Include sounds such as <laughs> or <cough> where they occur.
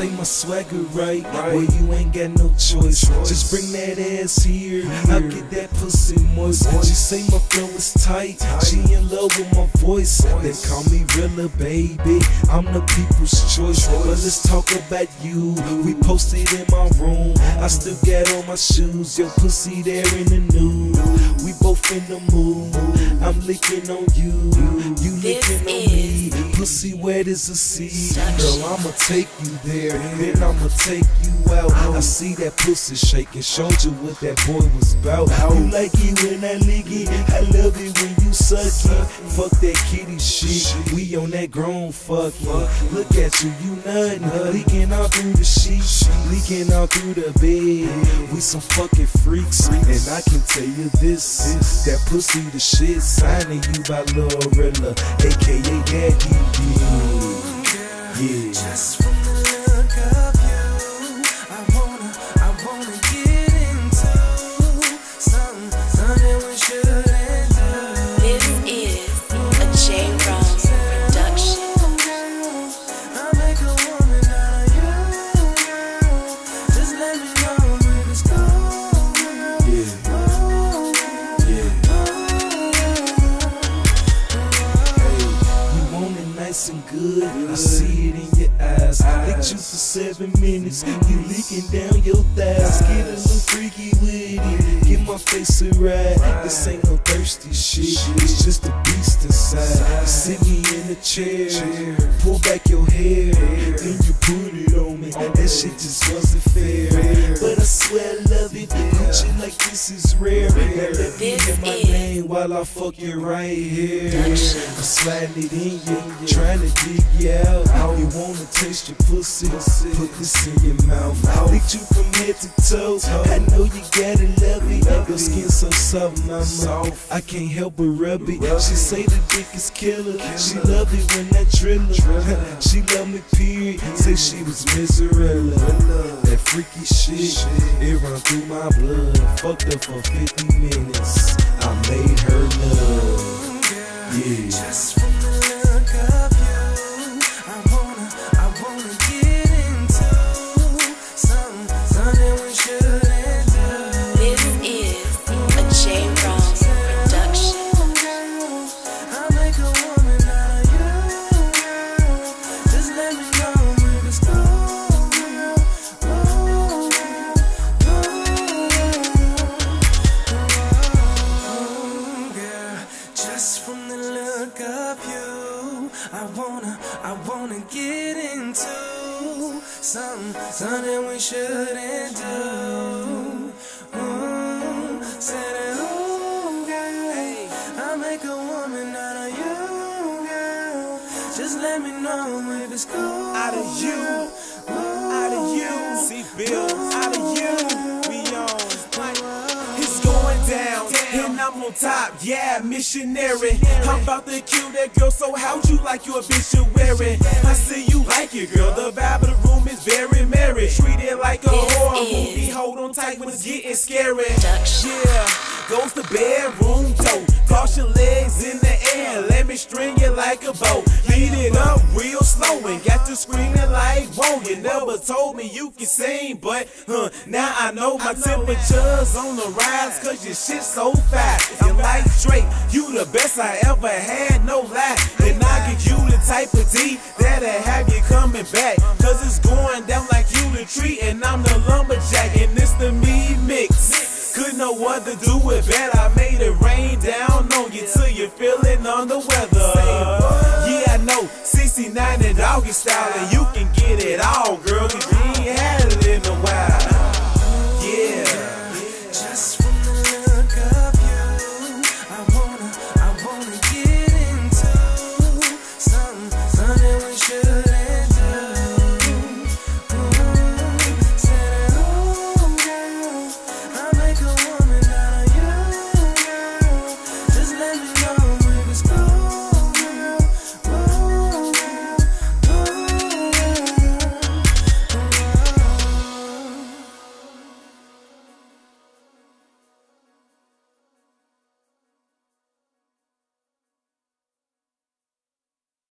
it right. Well, you ain't got no choice. Just bring that ass here. I'll get that pussy moist. She say my flow is tight. She in love with my voice. They call me Reala, baby. I'm the people's choice. But let's talk about you. We posted in my room. I still got on my shoes. Your pussy there in the nude. We both in the mood. I'm licking on you. You licking on me. Pussy wet as a sea. Girl, I'ma take you there. Then I'ma take you out. I see that pussy shaking. Showed you what that boy was about. You like it when I lick it. I love it when you suck it. Fuck that kitty shit. We on that grown fucking. Look at you, you nothing. Leaking all through the sheets. Leaking all through the bed. We some fucking freaks. And I can tell you this. That pussy the shit. Signing you by Lil Reala. AKA Daddy. Yeah. Just and good. I see it in your eyes. I licked you for seven minutes. You leaking down your thighs. Get a little freaky with it. Get my face a ride. This ain't no thirsty shit. It's just a beast inside. Sit me in a chair. Pull back your hair. Then you put it on me. That shit just wasn't fair. But I swear I love it. Gucci like this is rare. Now let me hear my name while I fuck you right here. I'm sliding it in you, trying to dig you out. You wanna taste your pussy? Put this in your mouth. Licked you from head to toe. I know you gotta love it. Your skin so soft, mama. I can't help but rub it. She say the dick is killer. She love it when I drill her. <laughs> She love me, period. Say she was That freaky shit, it run through my blood. Fucked up for 50 minutes. I made her love. Yeah. Something, something we shouldn't do. Ooh, said it, ooh, girl. I make a woman out of you, girl. Just let me know if it's cool. Out of you, out of you, see Bill, out of you, we on. It's going down, and I'm on top, yeah, missionary. I'm about to kill that girl, so how'd you like your obituary? I see you like it, girl. The vibe of the room is very merry. Treat it like a This horror is movie. Hold on tight when it's getting scary. Yeah, goes to bedroom door. Toss your legs in the air. Let me string you like a bow. Beat it up real slow and got you screaming like, whoa. You never told me you can sing, but huh, now I know my temperature's on the rise. Cause your shit so fast. And like Drake, you the best I ever had, know what to do with that. I made it rain down on you till you're feeling on the weather. Yeah, I know 69 and doggy style, and you can get it all,